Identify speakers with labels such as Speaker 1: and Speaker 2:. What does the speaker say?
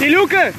Speaker 1: Илюка!